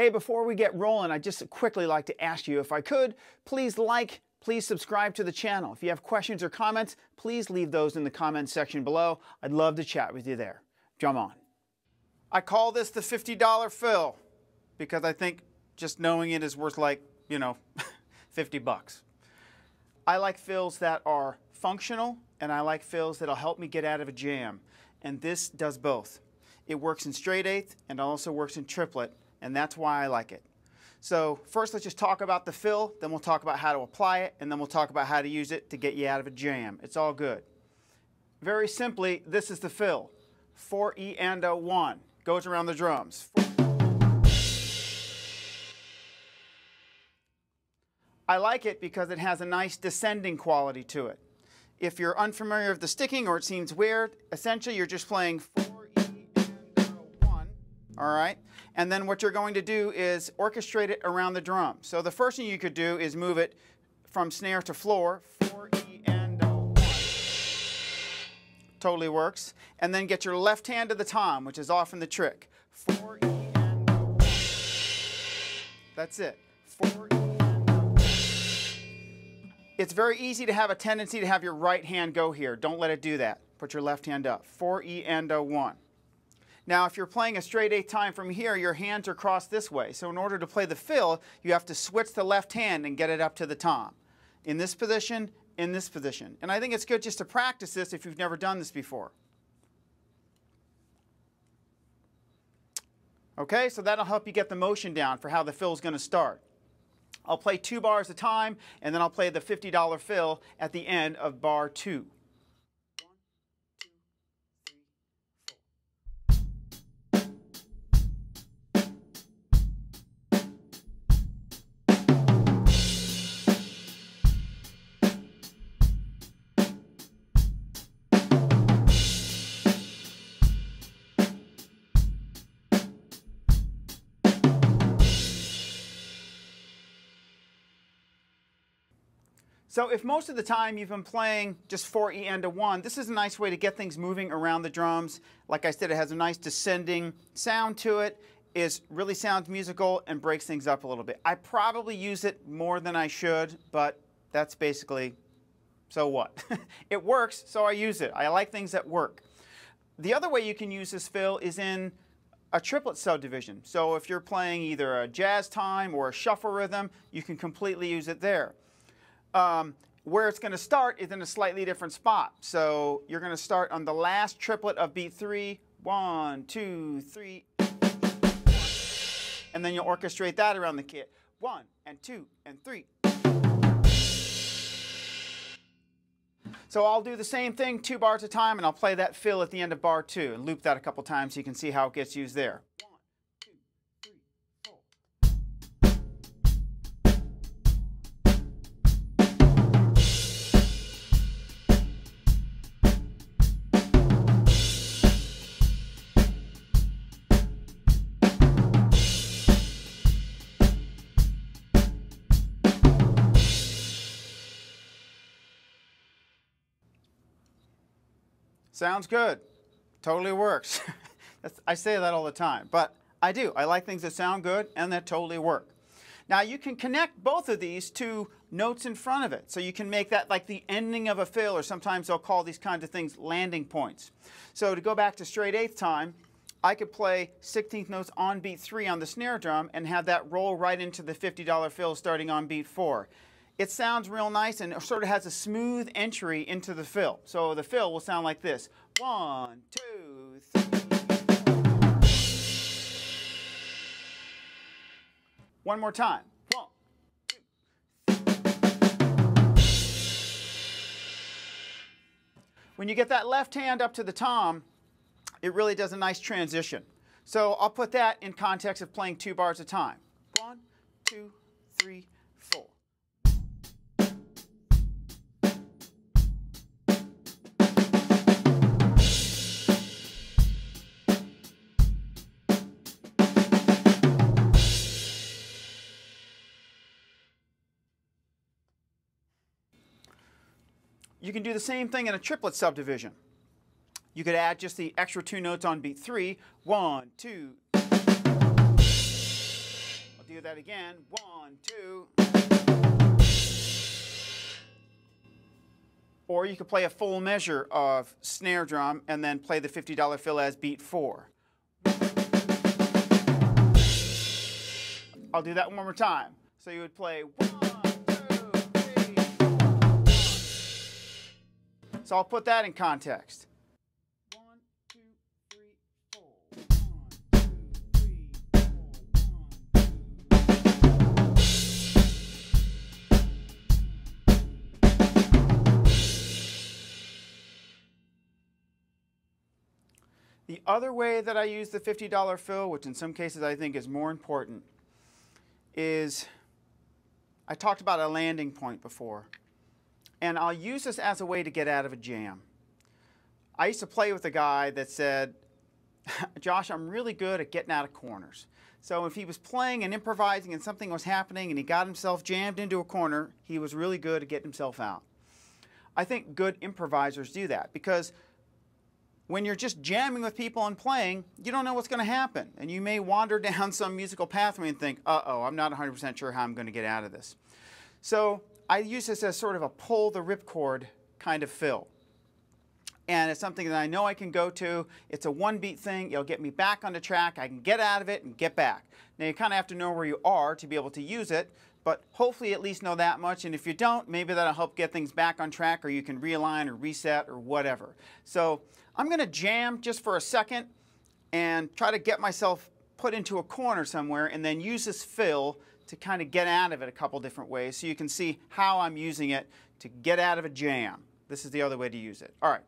Hey, before we get rolling, I'd just quickly like to ask you if I could, please like, please subscribe to the channel. If you have questions or comments, please leave those in the comments section below. I'd love to chat with you there. Jump on. I call this the $50 fill because I think just knowing it is worth like, you know, 50 bucks. I like fills that are functional and I like fills that'll help me get out of a jam. And this does both. It works in straight eighth and also works in triplet and that's why I like it. So first let's just talk about the fill, then we'll talk about how to apply it, and then we'll talk about how to use it to get you out of a jam. It's all good. Very simply, this is the fill. 4E and a 1 goes around the drums. I like it because it has a nice descending quality to it. If you're unfamiliar with the sticking or it seems weird, essentially you're just playing 4E and a 1, all right? And then what you're going to do is orchestrate it around the drum. So the first thing you could do is move it from snare to floor, 4E and 1. Totally works. And then get your left hand to the tom, which is often the trick. 4E and 1. That's it. 4E and 1. It's very easy to have a tendency to have your right hand go here. Don't let it do that. Put your left hand up. 4E and 1. Now, if you're playing a straight eighth time from here, your hands are crossed this way. So in order to play the fill, you have to switch the left hand and get it up to the tom. In this position, in this position. And I think it's good just to practice this if you've never done this before. Okay, so that'll help you get the motion down for how the fill is going to start. I'll play two bars a time, and then I'll play the $50 fill at the end of bar two. So if most of the time you've been playing just 4E and a 1, this is a nice way to get things moving around the drums. Like I said, it has a nice descending sound to it. Is really sounds musical and breaks things up a little bit. I probably use it more than I should, but that's basically so what? it works, so I use it. I like things that work. The other way you can use this fill is in a triplet subdivision. So if you're playing either a jazz time or a shuffle rhythm, you can completely use it there. Um, where it's going to start is in a slightly different spot. So you're going to start on the last triplet of beat three, one, two, three, and then you'll orchestrate that around the kit. One and two and three. So I'll do the same thing two bars at a time and I'll play that fill at the end of bar two and loop that a couple times so you can see how it gets used there. Sounds good. Totally works. I say that all the time, but I do. I like things that sound good and that totally work. Now you can connect both of these to notes in front of it. So you can make that like the ending of a fill, or sometimes they'll call these kinds of things landing points. So to go back to straight eighth time, I could play 16th notes on beat 3 on the snare drum and have that roll right into the $50 fill starting on beat 4 it sounds real nice and sort of has a smooth entry into the fill. So the fill will sound like this. One, two, three. One more time. When you get that left hand up to the tom, it really does a nice transition. So I'll put that in context of playing two bars at a time. One, two, three, You can do the same thing in a triplet subdivision. You could add just the extra two notes on beat three. One, two. I'll do that again. One, two. Or you could play a full measure of snare drum and then play the $50 fill as beat four. I'll do that one more time. So you would play one, So I'll put that in context. The other way that I use the $50 fill, which in some cases I think is more important, is I talked about a landing point before. And I'll use this as a way to get out of a jam. I used to play with a guy that said, Josh, I'm really good at getting out of corners. So if he was playing and improvising and something was happening and he got himself jammed into a corner, he was really good at getting himself out. I think good improvisers do that because when you're just jamming with people and playing, you don't know what's going to happen. And you may wander down some musical pathway and think, uh oh, I'm not 100% sure how I'm going to get out of this. So I use this as sort of a pull the ripcord kind of fill. And it's something that I know I can go to. It's a one beat thing. It'll get me back on the track. I can get out of it and get back. Now you kind of have to know where you are to be able to use it, but hopefully at least know that much. And if you don't, maybe that'll help get things back on track or you can realign or reset or whatever. So I'm going to jam just for a second and try to get myself put into a corner somewhere and then use this fill to kind of get out of it a couple different ways so you can see how I'm using it to get out of a jam. This is the other way to use it. All right.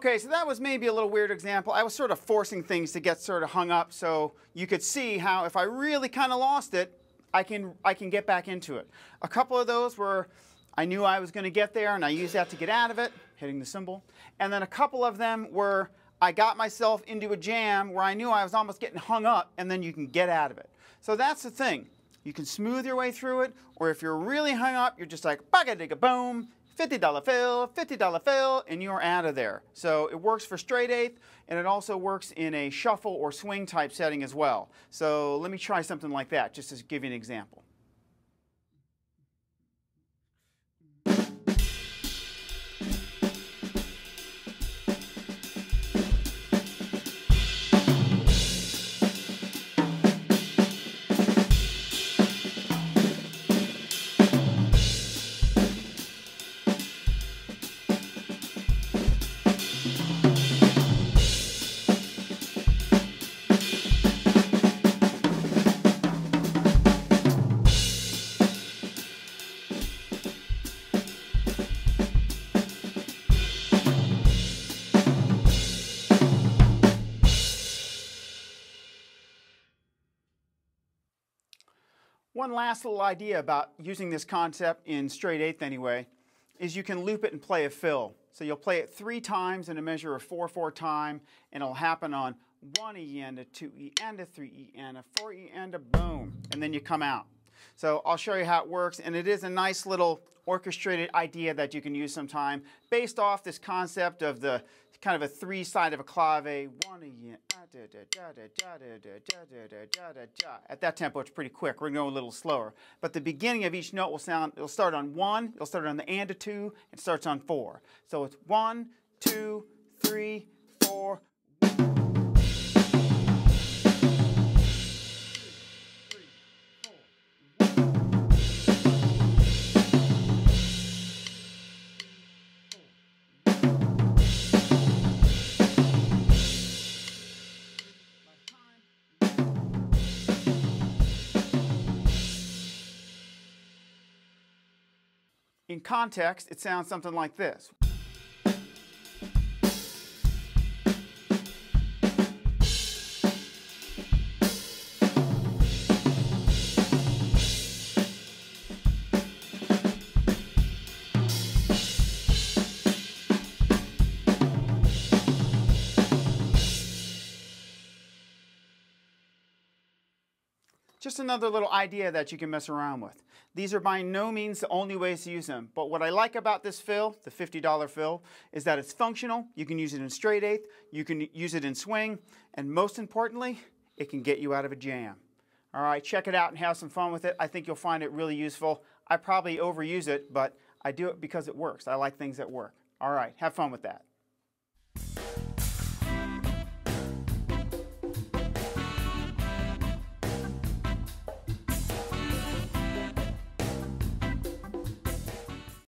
Okay, so that was maybe a little weird example. I was sort of forcing things to get sort of hung up so you could see how if I really kind of lost it, I can, I can get back into it. A couple of those were I knew I was going to get there and I used that to get out of it, hitting the cymbal. And then a couple of them were I got myself into a jam where I knew I was almost getting hung up and then you can get out of it. So that's the thing. You can smooth your way through it, or if you're really hung up, you're just like, bugga digga boom, $50 fill, $50 fill, and you're out of there. So it works for straight eighth, and it also works in a shuffle or swing type setting as well. So let me try something like that, just to give you an example. One last little idea about using this concept in straight eighth anyway is you can loop it and play a fill. So you'll play it three times in a measure of 4-4 time and it'll happen on 1 E and a 2 E and a 3 E and a 4 E and a boom and then you come out. So I'll show you how it works and it is a nice little orchestrated idea that you can use sometime based off this concept of the kind of a three side of a clave. At that tempo, it's pretty quick. We're going to go a little slower. But the beginning of each note will sound, it'll start on one, it'll start on the and a two, it starts on four. So it's one, two, three, four. In context, it sounds something like this. Just another little idea that you can mess around with. These are by no means the only ways to use them, but what I like about this fill, the $50 fill, is that it's functional. You can use it in straight eighth, you can use it in swing, and most importantly, it can get you out of a jam. All right, check it out and have some fun with it. I think you'll find it really useful. I probably overuse it, but I do it because it works. I like things that work. All right, have fun with that.